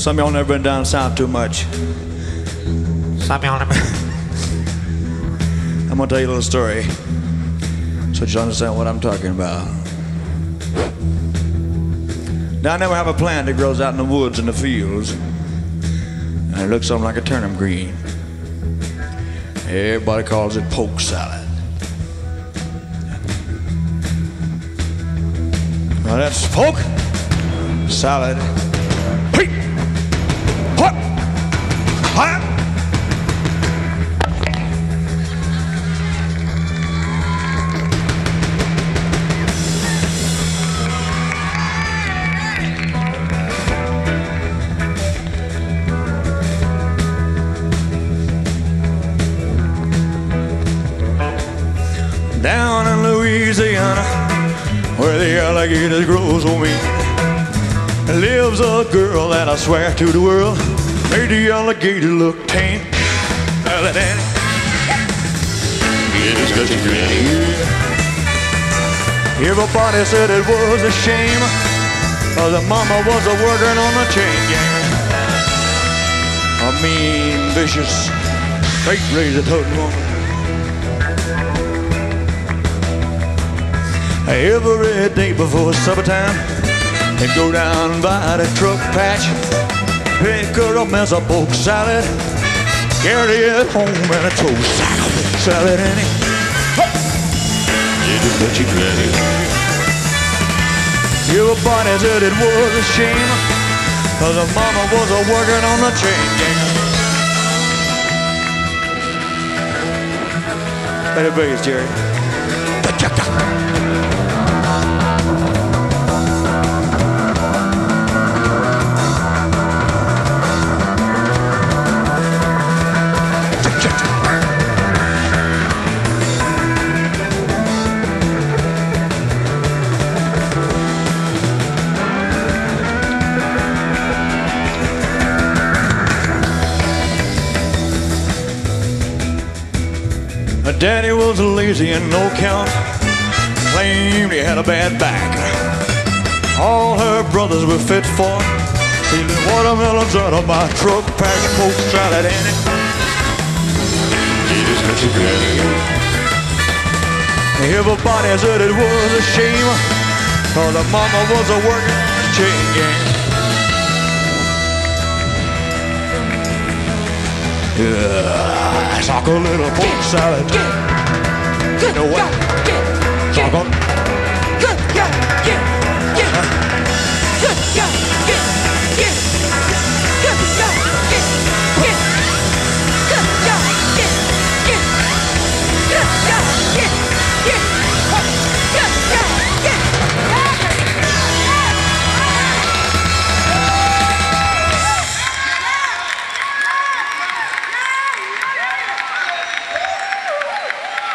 Some of y'all never been down south too much. Some y'all never. I'm gonna tell you a little story so you understand what I'm talking about. Now I never have a plant that grows out in the woods and the fields. And it looks something like a turnip green. Everybody calls it poke salad. Now that's poke salad. Down in Louisiana, where the alligators grow so mean, lives a girl that I swear to the world made the alligator look tame. Well, then, it is such a great Everybody said it was a shame, the mama was a working on the chain gang. A mean, vicious, straight razor toting woman. Every day before supper time, they'd go down by the truck patch, pick her up as a poke salad, carry it home in a toast salad in it. Little bit granny. Everybody said it was a shame, cause her mama was a working on the chain gang. Better bass, Jerry. Her daddy was lazy and no count, claimed he had a bad back. All her brothers were fit for stealing watermelons out of my truck, packing poke salad in it. Jesus, such a granny. Everybody said it was a shame, cause her mama was a working chain gang. Yeah, a little poke salad. You know what? Talk